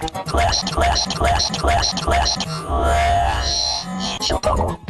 Last, last, last, last, last, last. Chupago.